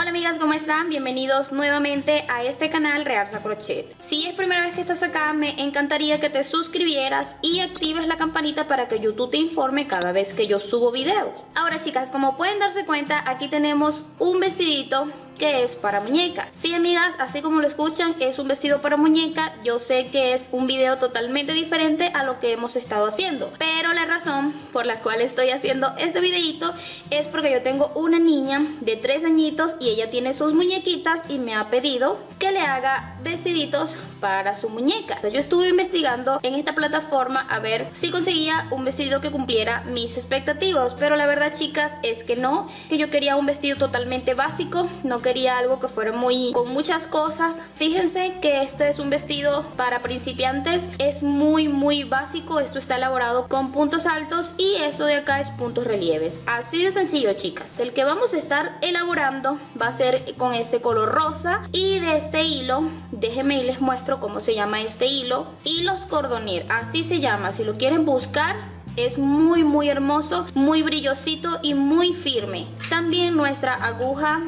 Hola amigas, ¿cómo están? Bienvenidos nuevamente a este canal Realza Crochet. Si es primera vez que estás acá, me encantaría que te suscribieras y actives la campanita para que YouTube te informe cada vez que yo subo videos. Ahora chicas, como pueden darse cuenta, aquí tenemos un vestidito que es para muñeca. Sí, amigas, así como lo escuchan, es un vestido para muñeca. Yo sé que es un video totalmente diferente a lo que hemos estado haciendo. Pero la razón por la cual estoy haciendo este videito es porque yo tengo una niña de 3 añitos y ella tiene sus muñequitas y me ha pedido que le haga vestiditos para su muñeca. Yo estuve investigando en esta plataforma a ver si conseguía un vestido que cumpliera mis expectativas, pero la verdad chicas es que no, que yo quería un vestido totalmente básico, no quería algo que fuera muy con muchas cosas. Fíjense que este es un vestido para principiantes, es muy muy básico, esto está elaborado con puntos altos y eso de acá es puntos relieves. Así de sencillo chicas. El que vamos a estar elaborando va a ser con este color rosa y de este hilo, déjenme y les muestro cómo se llama este hilo, hilos cordonier, así se llama, si lo quieren buscar es muy muy hermoso, muy brillosito y muy firme. También nuestra aguja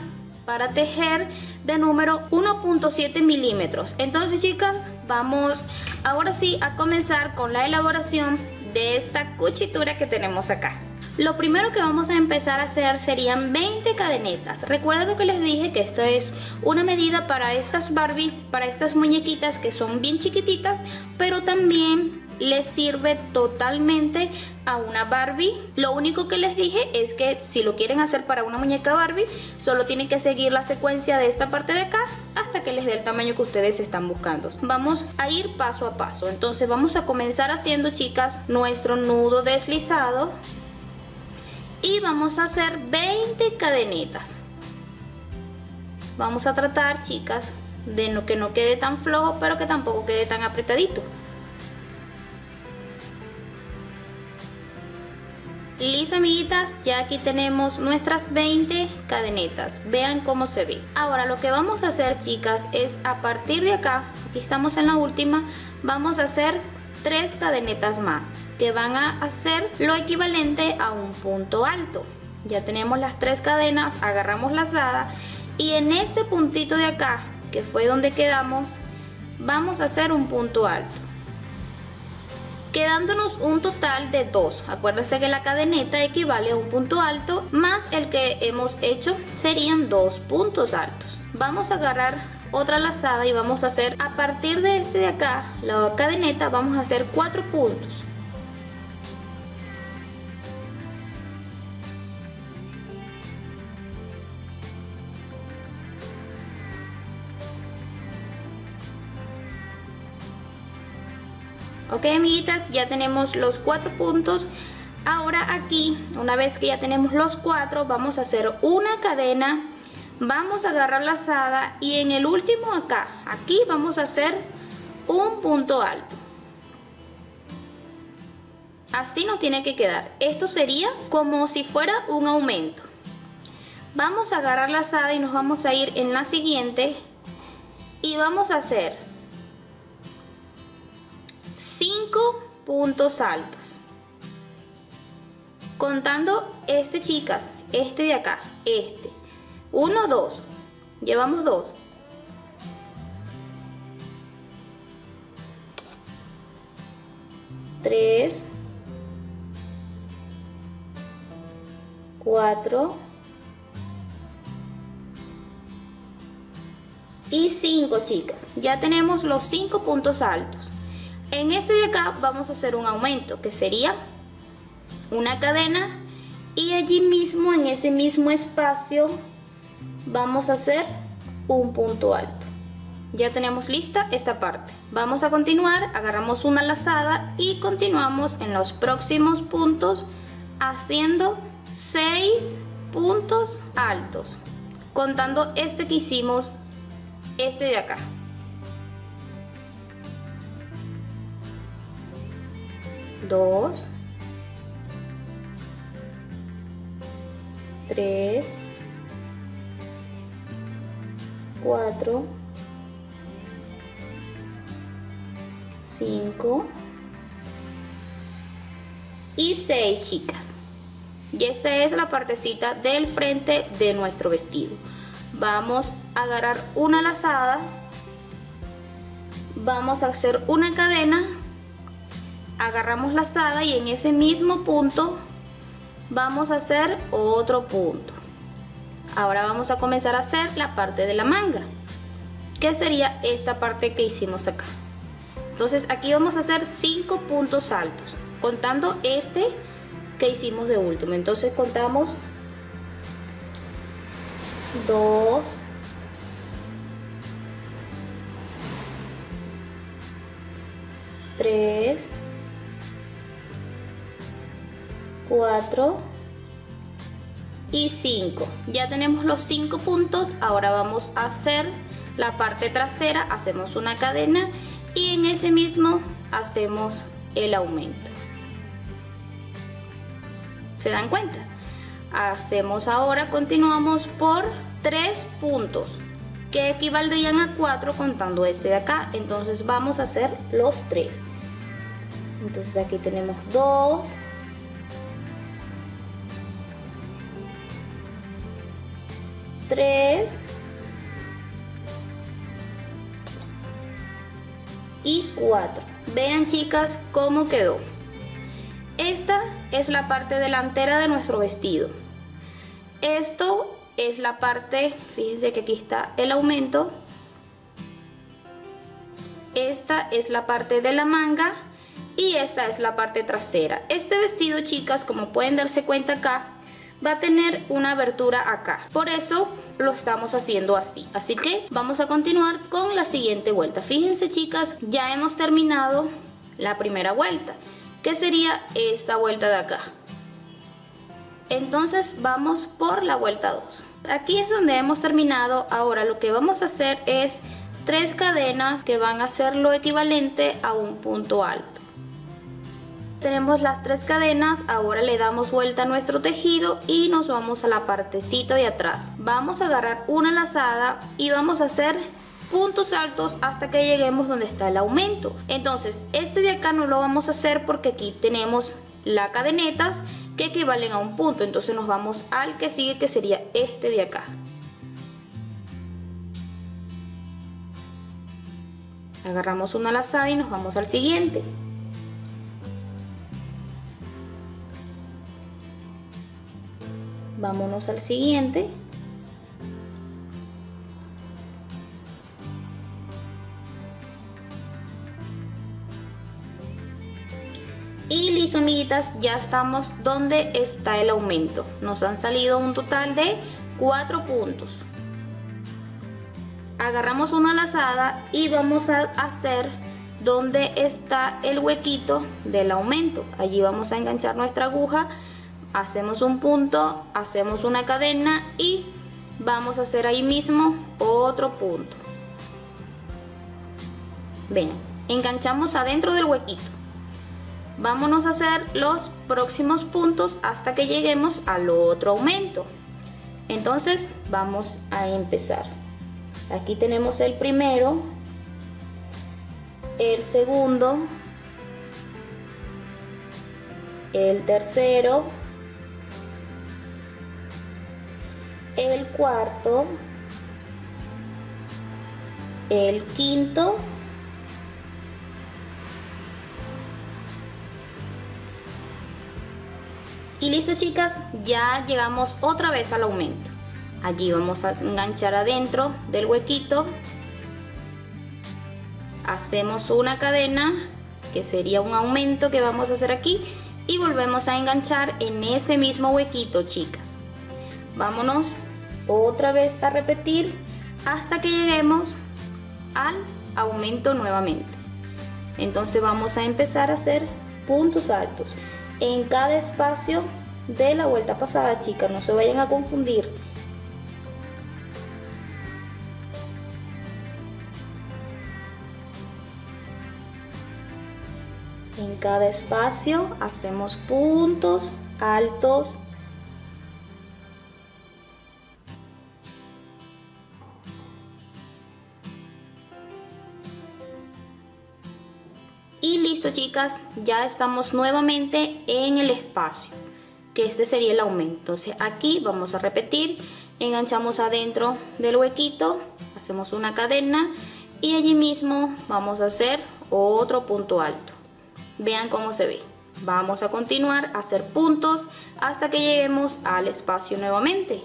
para tejer de número 1.7 milímetros. Entonces chicas, vamos ahora sí a comenzar con la elaboración de esta cuchitura que tenemos acá. Lo primero que vamos a empezar a hacer serían 20 cadenetas. Recuerden lo que les dije que esto es una medida para estas Barbies, para estas muñequitas que son bien chiquititas, pero también les sirve totalmente a una Barbie. Lo único que les dije es que si lo quieren hacer para una muñeca Barbie, solo tienen que seguir la secuencia de esta parte de acá hasta que les dé el tamaño que ustedes están buscando. Vamos a ir paso a paso. Entonces vamos a comenzar haciendo, chicas, nuestro nudo deslizado. Y vamos a hacer 20 cadenitas. Vamos a tratar, chicas, de no, que no quede tan flojo, pero que tampoco quede tan apretadito. Listo amiguitas, ya aquí tenemos nuestras 20 cadenetas. Vean cómo se ve. Ahora lo que vamos a hacer chicas es a partir de acá, aquí estamos en la última, vamos a hacer tres cadenetas más que van a hacer lo equivalente a un punto alto. Ya tenemos las tres cadenas, agarramos la lazada y en este puntito de acá, que fue donde quedamos, vamos a hacer un punto alto quedándonos un total de dos. Acuérdense que la cadeneta equivale a un punto alto más el que hemos hecho serían dos puntos altos. Vamos a agarrar otra lazada y vamos a hacer a partir de este de acá, la cadeneta, vamos a hacer cuatro puntos. Ok amiguitas ya tenemos los cuatro puntos. Ahora aquí una vez que ya tenemos los cuatro vamos a hacer una cadena. Vamos a agarrar la lazada y en el último acá aquí vamos a hacer un punto alto. Así nos tiene que quedar. Esto sería como si fuera un aumento. Vamos a agarrar la lazada y nos vamos a ir en la siguiente. Y vamos a hacer 5 puntos altos. Contando este, chicas, este de acá, este. 1, 2. Llevamos 2. Tres, cuatro y 5 chicas. Ya tenemos los 5 puntos altos. En este de acá vamos a hacer un aumento que sería una cadena y allí mismo en ese mismo espacio vamos a hacer un punto alto. Ya tenemos lista esta parte. Vamos a continuar, agarramos una lazada y continuamos en los próximos puntos haciendo 6 puntos altos. Contando este que hicimos, este de acá. 2, 3, 4, 5 y 6 chicas. Y esta es la partecita del frente de nuestro vestido. vamos a agarrar una lazada vamos a hacer una cadena agarramos lazada y en ese mismo punto vamos a hacer otro punto. Ahora vamos a comenzar a hacer la parte de la manga. Que sería esta parte que hicimos acá entonces aquí vamos a hacer cinco puntos altos contando este que hicimos de último. Entonces contamos 2 3 4 y 5 ya tenemos los 5 puntos ahora vamos a hacer la parte trasera hacemos una cadena y en ese mismo hacemos el aumento se dan cuenta hacemos ahora, continuamos por 3 puntos que equivaldrían a 4 contando este de acá. Entonces vamos a hacer los 3. Entonces aquí tenemos 2. Tres y 4 vean chicas cómo quedó esta es la parte delantera de nuestro vestido. Esto es la parte, fíjense que aquí está el aumento. Esta es la parte de la manga y esta es la parte trasera. Este vestido, chicas, como pueden darse cuenta acá, va a tener una abertura acá. Por eso lo estamos haciendo así. Así que vamos a continuar con la siguiente vuelta. Fíjense, chicas, ya hemos terminado la primera vuelta que sería esta vuelta de acá. Entonces vamos por la vuelta 2. Aquí es donde hemos terminado. Ahora lo que vamos a hacer es tres cadenas que van a ser lo equivalente a un punto alto. Tenemos las tres cadenas, ahora le damos vuelta a nuestro tejido y nos vamos a la partecita de atrás. Vamos a agarrar una lazada y vamos a hacer puntos altos hasta que lleguemos donde está el aumento. Entonces, este de acá no lo vamos a hacer porque aquí tenemos las cadenetas que equivalen a un punto. Entonces nos vamos al que sigue que sería este de acá. Agarramos una lazada y nos vamos al siguiente. Vámonos al siguiente. Y listo amiguitas, ya estamos donde está el aumento. Nos han salido un total de 4 puntos. Agarramos una lazada y vamos a hacer donde está el huequito del aumento. Allí vamos a enganchar nuestra aguja, hacemos un punto, hacemos una cadena y vamos a hacer ahí mismo otro punto. Ven, enganchamos adentro del huequito. Vámonos a hacer los próximos puntos hasta que lleguemos al otro aumento. Entonces vamos a empezar. Aquí tenemos el primero el segundo el tercero el cuarto el quinto Y listo chicas, ya llegamos otra vez al aumento. Allí vamos a enganchar adentro del huequito. Hacemos una cadena, que sería un aumento que vamos a hacer aquí. Y volvemos a enganchar en ese mismo huequito, chicas. Vámonos otra vez a repetir hasta que lleguemos al aumento nuevamente. Entonces vamos a empezar a hacer puntos altos en cada espacio de la vuelta pasada, chicas, no se vayan a confundir. En cada espacio hacemos puntos altos Y listo chicas, ya estamos nuevamente en el espacio, que este sería el aumento. Entonces aquí vamos a repetir enganchamos adentro del huequito hacemos una cadena y allí mismo vamos a hacer otro punto alto. Vean cómo se ve. Vamos a continuar a hacer puntos hasta que lleguemos al espacio nuevamente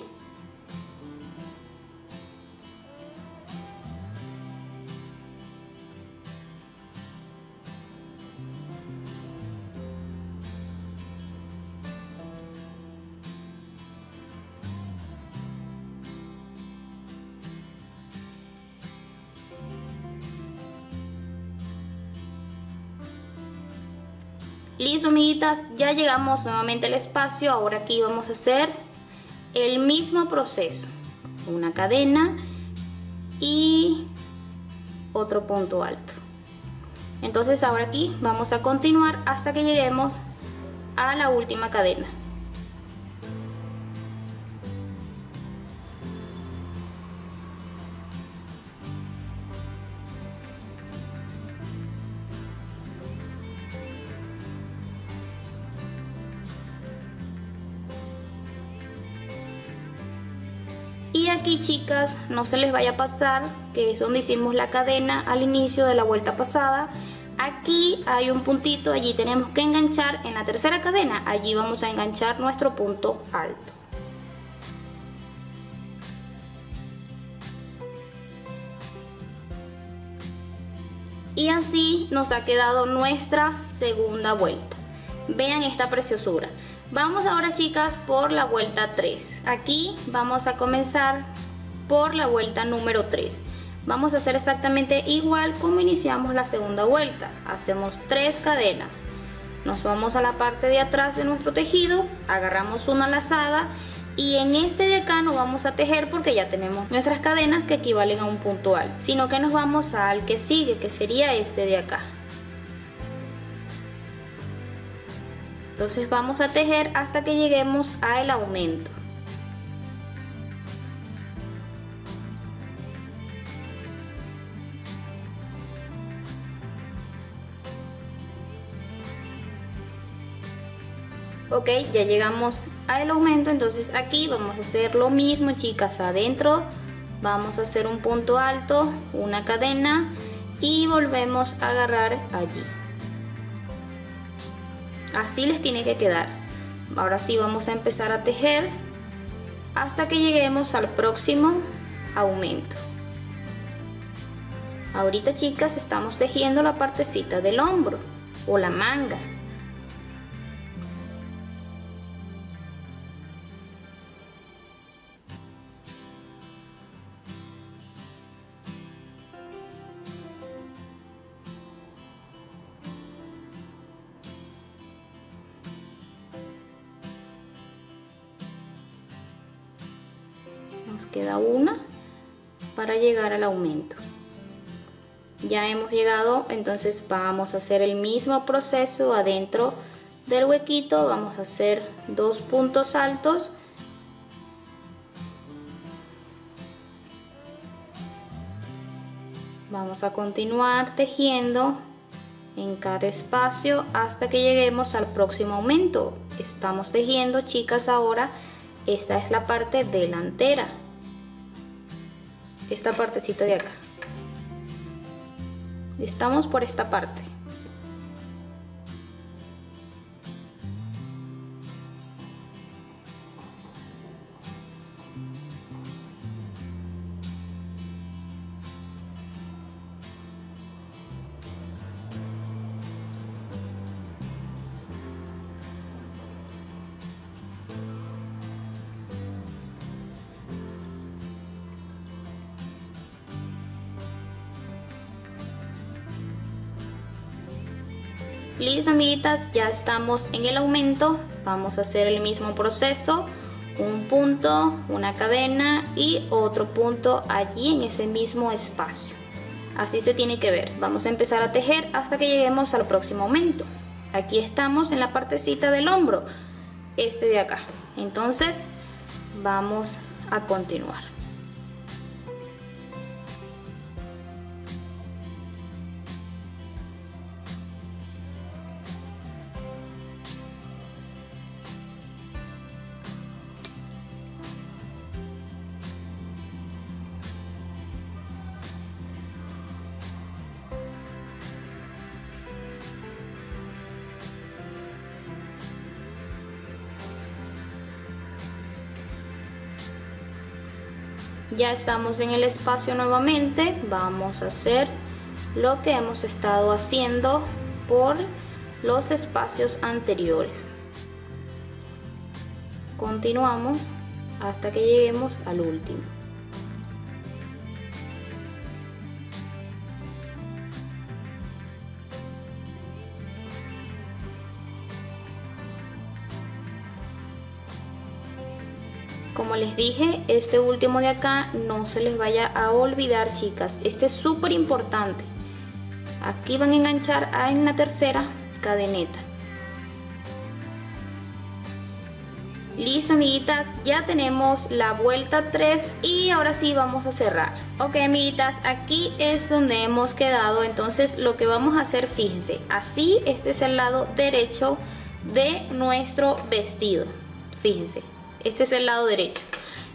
Ya llegamos nuevamente al espacio, ahora aquí vamos a hacer el mismo proceso, una cadena y otro punto alto. Entonces ahora aquí vamos a continuar hasta que lleguemos a la última cadena. Chicas, no se les vaya a pasar, que es donde hicimos la cadena al inicio de la vuelta pasada. Aquí hay un puntito, allí tenemos que enganchar en la tercera cadena, allí vamos a enganchar nuestro punto alto. Y así nos ha quedado nuestra segunda vuelta. Vean esta preciosura. Vamos ahora chicas por la vuelta 3. Aquí vamos a comenzar por la vuelta número 3. Vamos a hacer exactamente igual como iniciamos la segunda vuelta. Hacemos tres cadenas. Nos vamos a la parte de atrás de nuestro tejido, agarramos una lazada y en este de acá no vamos a tejer porque ya tenemos nuestras cadenas que equivalen a un puntual, sino que nos vamos al que sigue, que sería este de acá. Entonces vamos a tejer hasta que lleguemos al aumento. Ok ya llegamos al aumento entonces aquí vamos a hacer lo mismo chicas adentro. Vamos a hacer un punto alto una cadena y volvemos a agarrar allí. Así les tiene que quedar. Ahora sí vamos a empezar a tejer hasta que lleguemos al próximo aumento. Ahorita chicas estamos tejiendo la partecita del hombro o la manga llegar al aumento. Ya hemos llegado entonces vamos a hacer el mismo proceso adentro del huequito. Vamos a hacer dos puntos altos. Vamos a continuar tejiendo en cada espacio hasta que lleguemos al próximo aumento. Estamos tejiendo chicas ahora esta es la parte delantera esta partecita de acá. Estamos por esta parte. Ya estamos en el aumento. Vamos a hacer el mismo proceso. Un punto, una cadena y otro punto allí en ese mismo espacio. Así se tiene que ver. Vamos a empezar a tejer hasta que lleguemos al próximo aumento. Aquí estamos en la partecita del hombro, este de acá. Entonces vamos a continuar. Ya estamos en el espacio nuevamente. Vamos a hacer lo que hemos estado haciendo por los espacios anteriores. Continuamos hasta que lleguemos al último dije, este último de acá no se les vaya a olvidar, chicas. Este es súper importante. Aquí van a enganchar en la tercera cadeneta. Listo amiguitas, ya tenemos la vuelta 3 y ahora sí vamos a cerrar. Ok amiguitas, aquí es donde hemos quedado, entonces lo que vamos a hacer, fíjense, así este es el lado derecho de nuestro vestido. Fíjense, este es el lado derecho.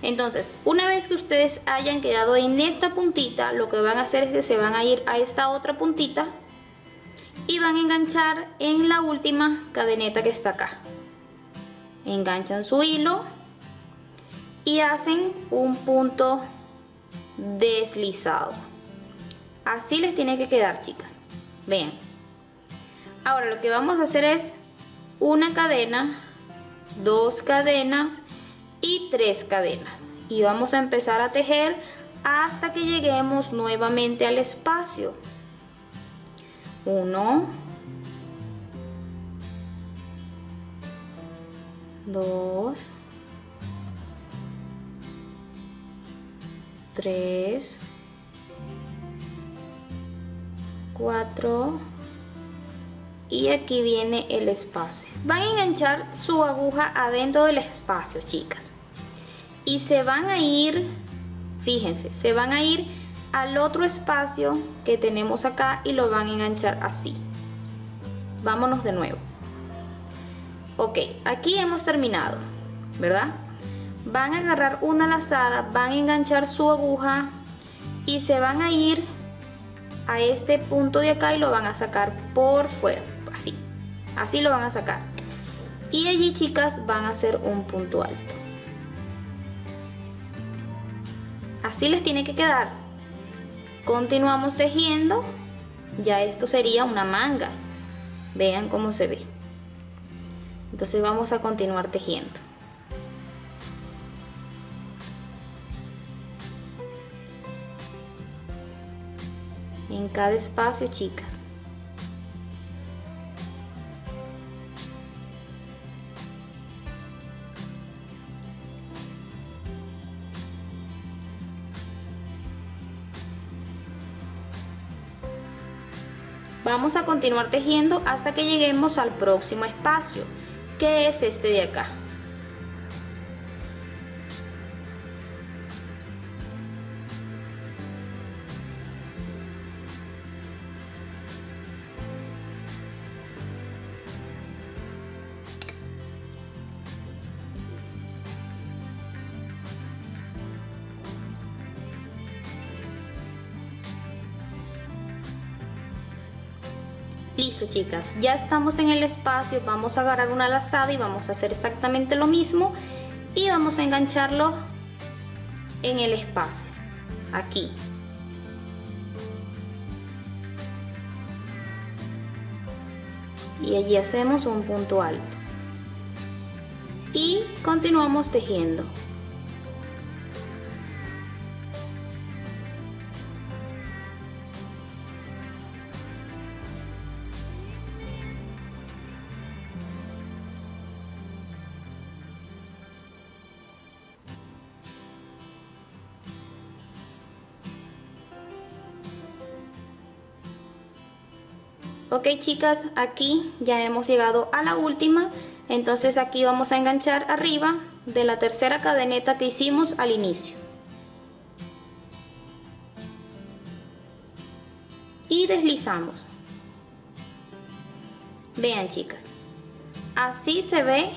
Entonces, una vez que ustedes hayan quedado en esta puntita, lo que van a hacer es que se van a ir a esta otra puntita y van a enganchar en la última cadeneta que está acá. Enganchan su hilo y hacen un punto deslizado. Así les tiene que quedar, chicas. Vean. Ahora lo que vamos a hacer es una cadena, dos cadenas y tres cadenas. Y vamos a empezar a tejer hasta que lleguemos nuevamente al espacio. 1 2 3 4 y aquí viene el espacio. Van a enganchar su aguja adentro del espacio, chicas. Y se van a ir, fíjense, se van a ir al otro espacio que tenemos acá y lo van a enganchar así. Vámonos de nuevo. Ok, aquí hemos terminado, ¿verdad? Van a agarrar una lazada, van a enganchar su aguja y se van a ir a este punto de acá y lo van a sacar por fuera así. Así lo van a sacar. Y allí chicas van a hacer un punto alto. Así les tiene que quedar. Continuamos tejiendo. Ya esto sería una manga. Vean cómo se ve. Entonces vamos a continuar tejiendo. En cada espacio chicas Vamos a continuar tejiendo hasta que lleguemos al próximo espacio, que es este de acá. Listo chicas, ya estamos en el espacio, vamos a agarrar una lazada y vamos a hacer exactamente lo mismo y vamos a engancharlo en el espacio, aquí. Y allí hacemos un punto alto. Y continuamos tejiendo. Chicas aquí ya hemos llegado a la última. Entonces aquí vamos a enganchar arriba de la tercera cadeneta que hicimos al inicio. Y deslizamos. Vean chicas así se ve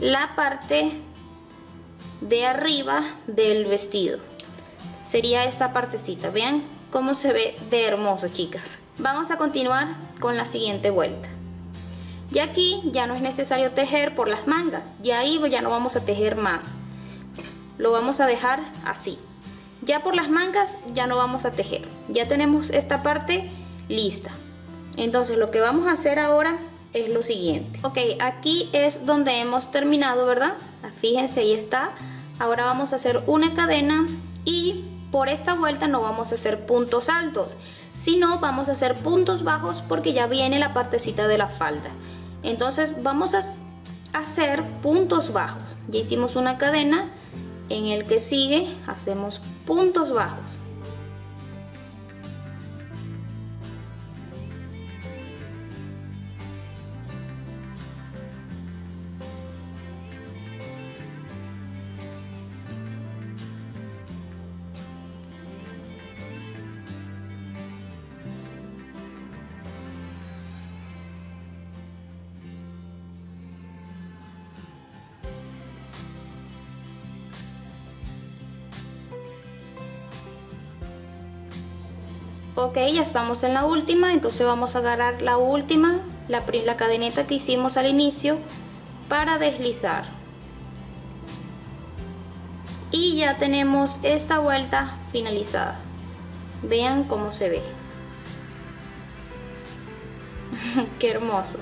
la parte de arriba del vestido. Sería esta partecita. Vean cómo se ve de hermoso chicas Vamos a continuar con la siguiente vuelta. Y aquí ya no es necesario tejer por las mangas, y ahí ya no vamos a tejer más. Lo vamos a dejar así. Ya por las mangas ya no vamos a tejer. Ya tenemos esta parte lista. Entonces lo que vamos a hacer ahora es lo siguiente. Ok, aquí es donde hemos terminado, ¿verdad? Ah, fíjense, ahí está. Ahora vamos a hacer una cadena y por esta vuelta no vamos a hacer puntos altos, sino vamos a hacer puntos bajos porque ya viene la partecita de la falda. Entonces vamos a hacer puntos bajos. Ya hicimos una cadena, en el que sigue hacemos puntos bajos. Estamos en la última entonces vamos a agarrar la última la, la cadeneta que hicimos al inicio para deslizar. Y ya tenemos esta vuelta finalizada. Vean cómo se ve. Qué hermoso.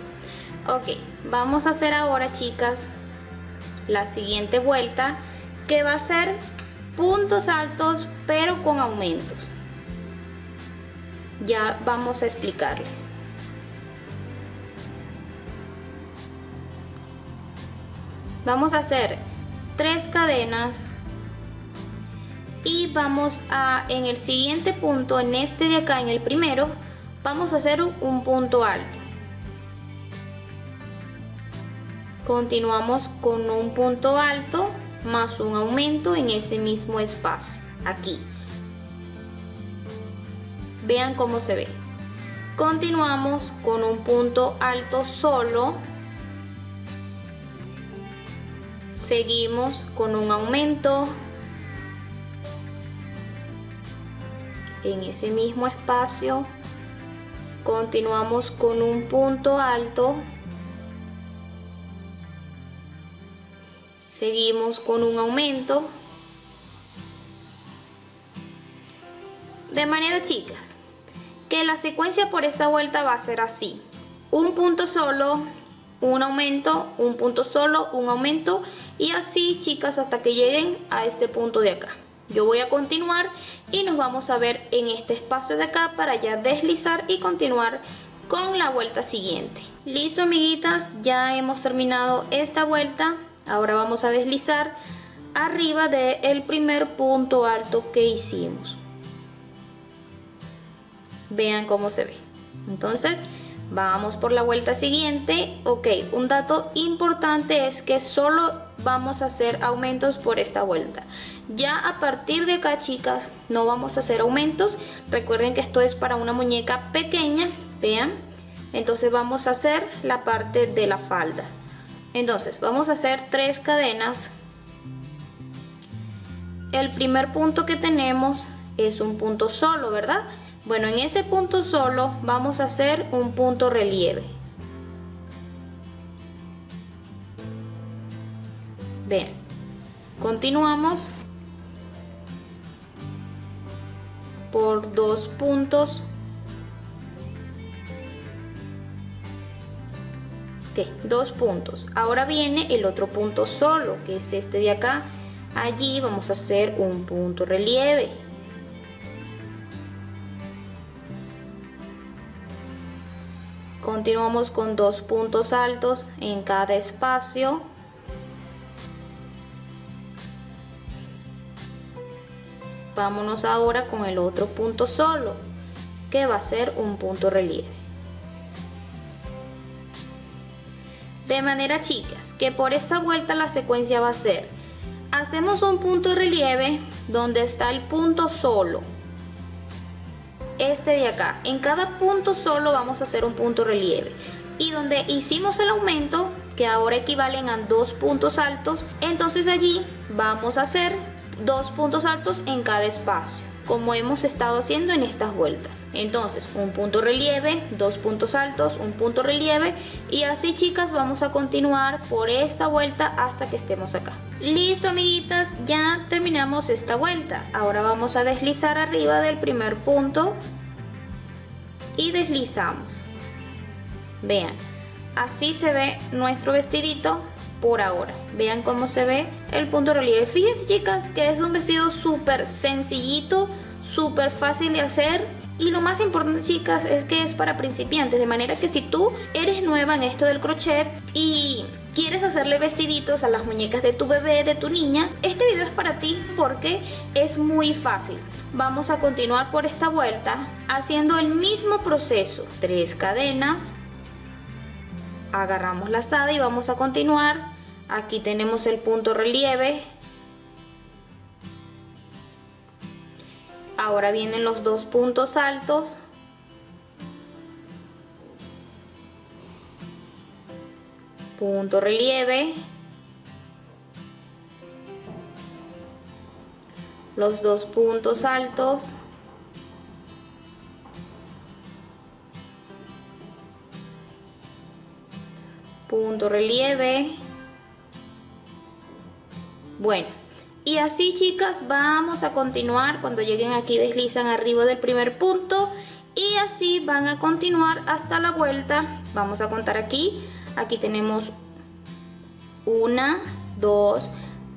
Ok vamos a hacer ahora chicas la siguiente vuelta que va a ser puntos altos pero con aumentos ya vamos a explicarles. Vamos a hacer tres cadenas y vamos a en el siguiente punto, en este de acá, en el primero, vamos a hacer un punto alto. Continuamos con un punto alto más un aumento en ese mismo espacio, aquí. Vean cómo se ve. Continuamos con un punto alto solo. Seguimos con un aumento en ese mismo espacio. Continuamos con un punto alto. Seguimos con un aumento. De manera chicas, que la secuencia por esta vuelta va a ser así. Un punto solo, un aumento, un punto solo, un aumento y así chicas hasta que lleguen a este punto de acá. Yo voy a continuar y nos vamos a ver en este espacio de acá para ya deslizar y continuar con la vuelta siguiente. Listo amiguitas, ya hemos terminado esta vuelta. Ahora vamos a deslizar arriba del primer punto alto que hicimos vean cómo se ve. Entonces, vamos por la vuelta siguiente. Ok, un dato importante es que solo vamos a hacer aumentos por esta vuelta. Ya a partir de acá, chicas, no vamos a hacer aumentos. Recuerden que esto es para una muñeca pequeña, vean. Entonces vamos a hacer la parte de la falda. Entonces, vamos a hacer tres cadenas. El primer punto que tenemos es un punto solo, ¿verdad? Bueno, en ese punto solo vamos a hacer un punto relieve. Vean, continuamos por dos puntos. ¿Qué? Dos puntos. Ahora viene el otro punto solo, que es este de acá. Allí vamos a hacer un punto relieve. Continuamos con dos puntos altos en cada espacio. Vámonos ahora con el otro punto solo, que va a ser un punto relieve. De manera chicas, que por esta vuelta la secuencia va a ser, hacemos un punto relieve donde está el punto solo, este de acá. En cada punto solo vamos a hacer un punto relieve. Y donde hicimos el aumento, que ahora equivalen a dos puntos altos, entonces allí vamos a hacer dos puntos altos en cada espacio. Como hemos estado haciendo en estas vueltas. Entonces, un punto relieve, dos puntos altos, un punto relieve y así chicas vamos a continuar por esta vuelta hasta que estemos acá. Listo amiguitas, ya terminamos esta vuelta. Ahora vamos a deslizar arriba del primer punto y deslizamos. Vean, así se ve nuestro vestidito por ahora. Vean cómo se ve el punto relieve. Fíjense chicas que es un vestido súper sencillito, súper fácil de hacer. Y lo más importante chicas es que es para principiantes. De manera que si tú eres nueva en esto del crochet y quieres hacerle vestiditos a las muñecas de tu bebé, de tu niña, este video es para ti porque es muy fácil. Vamos a continuar por esta vuelta haciendo el mismo proceso. Tres cadenas, agarramos la lazada y vamos a continuar aquí tenemos el punto relieve. Ahora vienen los dos puntos altos. Punto relieve. Los dos puntos altos. Punto relieve bueno y así chicas vamos a continuar. Cuando lleguen aquí deslizan arriba del primer punto. Y así van a continuar hasta la vuelta. Vamos a contar aquí. Aquí tenemos una dos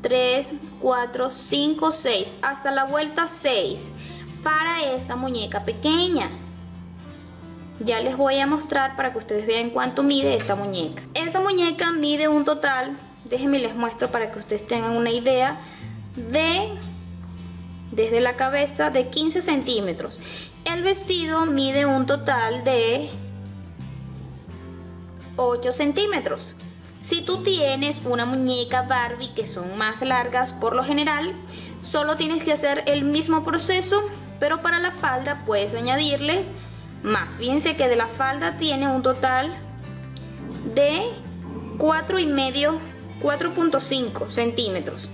tres cuatro cinco seis. Hasta la vuelta 6 para esta muñeca pequeña. Ya les voy a mostrar para que ustedes vean cuánto mide esta muñeca. Esta muñeca mide un total, déjenme les muestro para que ustedes tengan una idea, de desde la cabeza de 15 centímetros. El vestido mide un total de 8 centímetros. Si tú tienes una muñeca Barbie que son más largas por lo general, solo tienes que hacer el mismo proceso, pero para la falda puedes añadirles más. Fíjense que de la falda tiene un total de 4 y medio, 4.5 centímetros.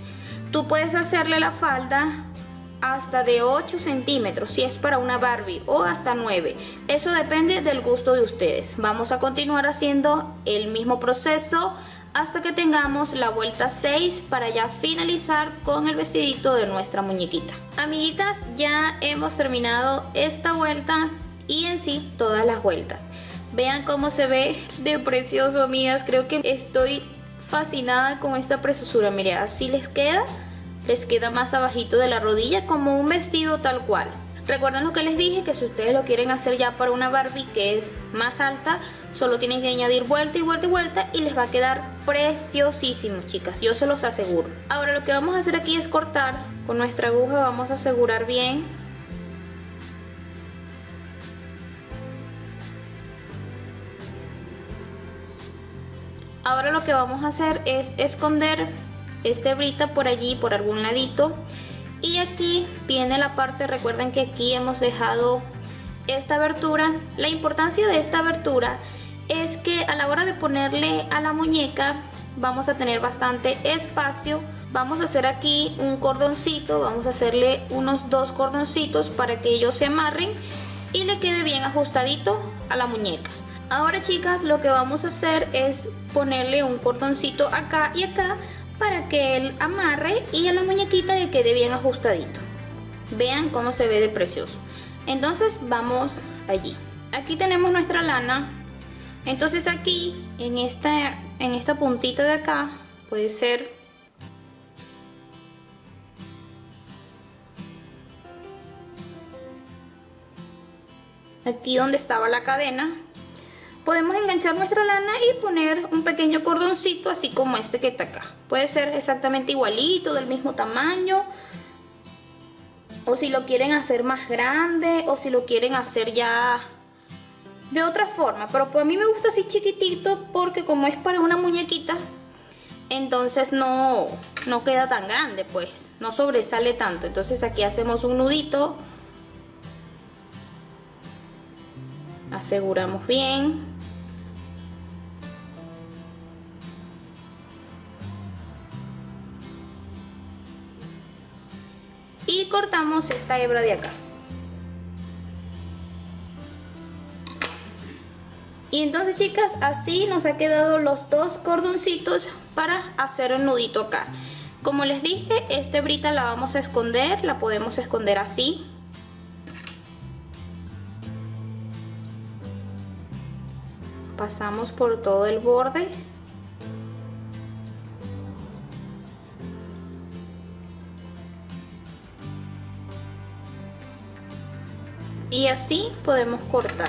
Tú puedes hacerle la falda hasta de 8 centímetros si es para una Barbie o hasta 9. Eso depende del gusto de ustedes. Vamos a continuar haciendo el mismo proceso hasta que tengamos la vuelta 6 para ya finalizar con el vestidito de nuestra muñequita. Amiguitas, ya hemos terminado esta vuelta y en sí todas las vueltas. Vean cómo se ve de precioso, amigas. Creo que estoy fascinada con esta preciosura. Mire, así les queda. Les queda más abajito de la rodilla como un vestido tal cual. Recuerden lo que les dije, que si ustedes lo quieren hacer ya para una Barbie que es más alta, solo tienen que añadir vuelta y vuelta y vuelta y les va a quedar preciosísimo, chicas. Yo se los aseguro. Ahora lo que vamos a hacer aquí es cortar. Con nuestra aguja vamos a asegurar bien Ahora lo que vamos a hacer es esconder este hebrita por allí, por algún ladito. Y aquí viene la parte, recuerden que aquí hemos dejado esta abertura. La importancia de esta abertura es que a la hora de ponerle a la muñeca vamos a tener bastante espacio. Vamos a hacer aquí un cordoncito, vamos a hacerle unos dos cordoncitos para que ellos se amarren y le quede bien ajustadito a la muñeca. Ahora chicas lo que vamos a hacer es ponerle un cordoncito acá y acá para que él amarre y a la muñequita le quede bien ajustadito. Vean cómo se ve de precioso. Entonces vamos allí. Aquí tenemos nuestra lana. Entonces aquí en esta, en esta puntita de acá puede ser aquí donde estaba la cadena podemos enganchar nuestra lana y poner un pequeño cordoncito así como este que está acá. Puede ser exactamente igualito, del mismo tamaño. O si lo quieren hacer más grande o si lo quieren hacer ya de otra forma. Pero a mí me gusta así chiquitito porque como es para una muñequita, entonces no, no queda tan grande pues, no sobresale tanto. Entonces aquí hacemos un nudito. Aseguramos bien. Cortamos esta hebra de acá. Y entonces chicas, así nos ha quedado los dos cordoncitos para hacer el nudito acá. Como les dije, esta hebrita la vamos a esconder, la podemos esconder así. Pasamos por todo el borde. Y así podemos cortar.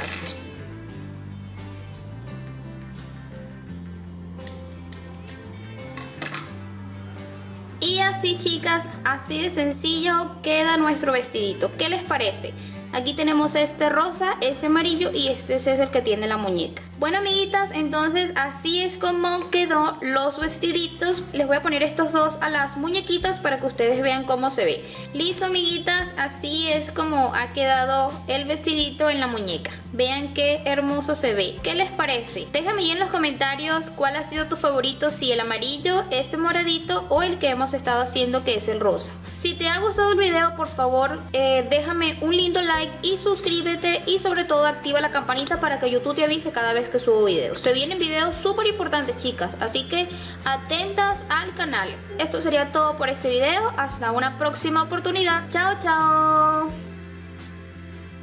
Y así chicas, así de sencillo queda nuestro vestidito. ¿Qué les parece? Aquí tenemos este rosa, ese amarillo y este es el que tiene la muñeca. Bueno amiguitas, entonces así es como quedó los vestiditos. Les voy a poner estos dos a las muñequitas para que ustedes vean cómo se ve. Listo amiguitas, así es como ha quedado el vestidito en la muñeca. Vean qué hermoso se ve. ¿Qué les parece? Déjame ahí en los comentarios cuál ha sido tu favorito, si el amarillo, este moradito o el que hemos estado haciendo que es el rosa. Si te ha gustado el video, por favor, eh, déjame un lindo like y suscríbete y sobre todo activa la campanita para que YouTube te avise cada vez subo videos. Se vienen videos súper importantes chicas, así que atentas al canal. Esto sería todo por este video, hasta una próxima oportunidad. Chao, chao.